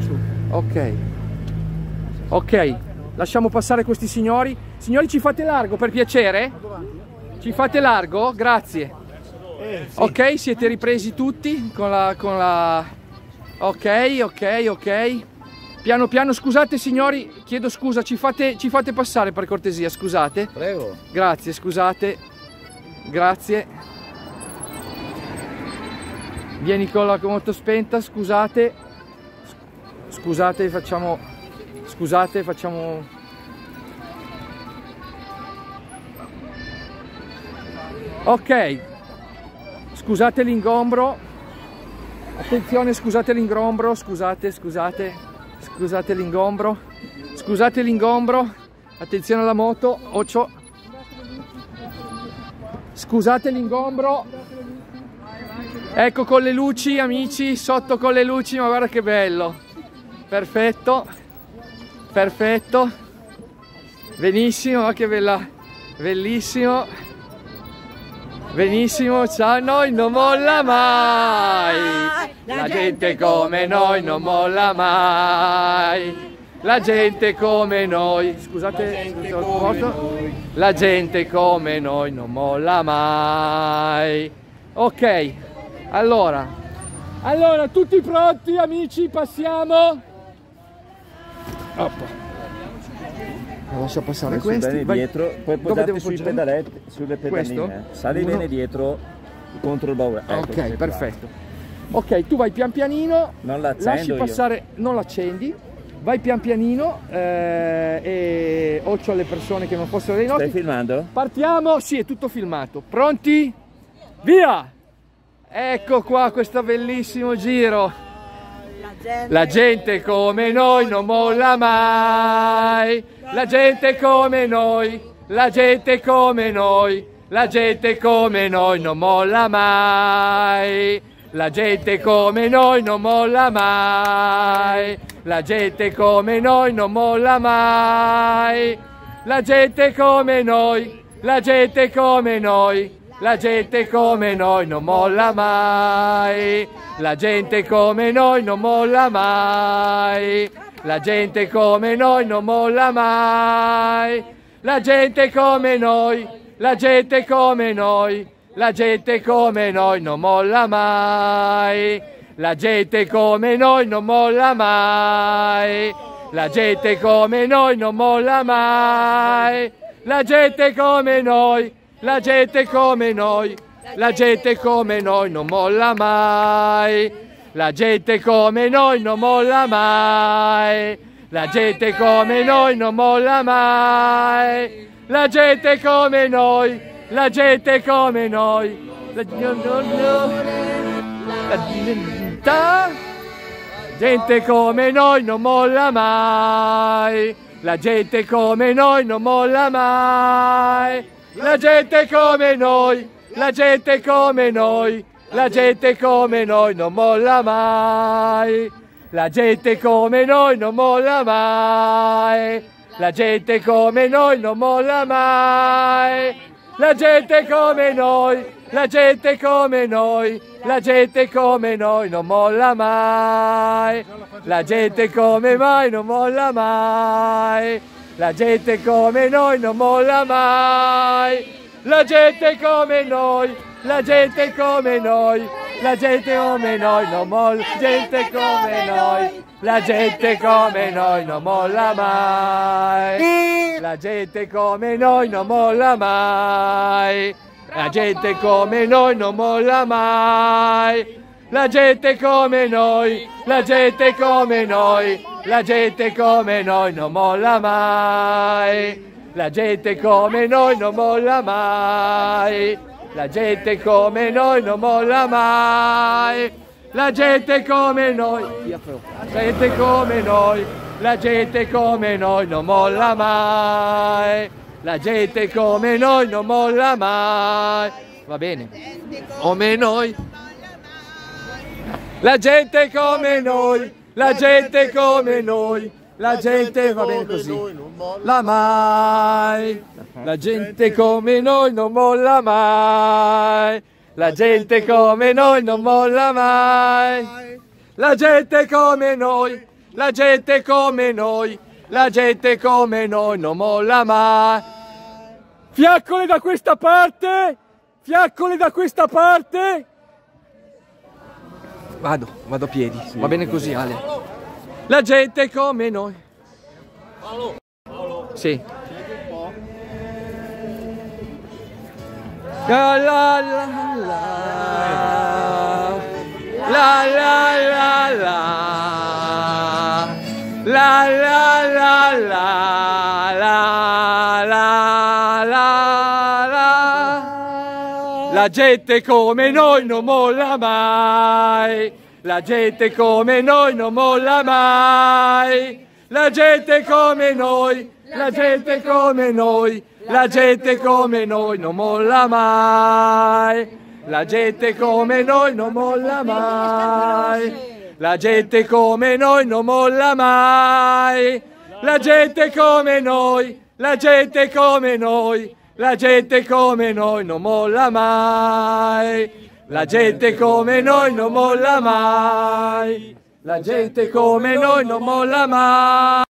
su. Ok. Ok, lasciamo passare questi signori. Signori, ci fate largo per piacere? Ci fate largo? Grazie. Ok, siete ripresi tutti con la, con la... Ok, ok, ok. Piano piano, scusate signori, chiedo scusa, ci fate, ci fate passare per cortesia, scusate. Prego. Grazie, scusate. Grazie. Vieni con la moto spenta, scusate. Scusate, facciamo... Scusate, facciamo... Ok. Scusate l'ingombro. Attenzione, scusate l'ingombro, scusate, scusate. Scusate l'ingombro. Scusate l'ingombro. Attenzione alla moto. Occio. Scusate l'ingombro. Ecco con le luci, amici, sotto con le luci, ma guarda che bello. Perfetto. Perfetto. Benissimo, che bella. Bellissimo. Benissimo, ciao, noi non molla mai. La gente come noi non molla mai. La gente come noi, scusate, la gente come noi non molla mai. Ok, allora, allora tutti pronti amici, passiamo. Oppa. Lascia passare Adesso questi. bene vai. dietro, poi poggiarti devo sui pedaletti, sulle pedaline. Questo? Sali Uno. bene dietro contro il baule. Ecco, ok, sei qua. perfetto. Ok, tu vai pian pianino, Non lasci io. passare, non l'accendi, vai pian pianino eh, e occhio alle persone che non fossero dei nostri. Stai filmando? Partiamo, sì, è tutto filmato. Pronti? Via! Ecco qua questo bellissimo giro. La gente come noi non molla mai. La gente come noi, la gente come noi, la gente come noi non molla mai. La gente come noi non molla mai. La gente come noi non molla mai. La gente come noi, la gente come noi, la gente come noi non molla mai. La gente come noi non molla mai. La gente come noi non molla mai. La gente come noi, la gente come noi, la gente come noi non molla mai. La gente come noi non molla mai. La gente come noi non molla mai. La gente come noi, la gente come noi, la gente come noi non molla mai. La gente come noi non molla mai. La gente come noi non molla mai. La gente come noi, la gente come noi. La, gente come noi non molla mai. La gente come noi non molla mai. La gente come noi, la gente come noi, la gente come noi non molla mai. La gente come noi non molla mai. La gente come noi non molla mai. La gente come noi, la gente come noi, la gente come noi non molla mai. La gente come mai non molla mai. La gente come noi non molla mai. La gente come noi, la gente come noi, la gente come noi non molla, gente come noi, la gente come noi non molla mai. La gente come noi non molla mai. La gente come noi non molla mai. La gente come noi, la gente come noi, la gente come noi non molla mai. La gente come noi non molla mai. La gente come noi non molla mai. La gente come noi, la gente come noi, la gente come noi non molla mai. La gente come noi non molla mai. Va bene. Come noi. La gente come noi, la gente come noi, la gente va bene così. La mai. La gente come noi non molla mai. La gente come noi non molla mai. La gente come noi, la gente come noi, la gente come noi non molla mai. Fiaccole da questa parte, fiaccole da questa parte. Vado, vado a piedi, va bene così Ale. La gente come noi. Sì. La la la la la la la la la la la la la gente come noi non molla mai. La gente come noi non molla mai. La gente come noi la gente come noi la gente come noi non molla mai. La gente come noi non molla mai. La gente come noi non molla mai. La gente come noi, la gente come noi, la gente come noi non molla mai. La gente come noi non molla mai. La gente come noi non molla mai.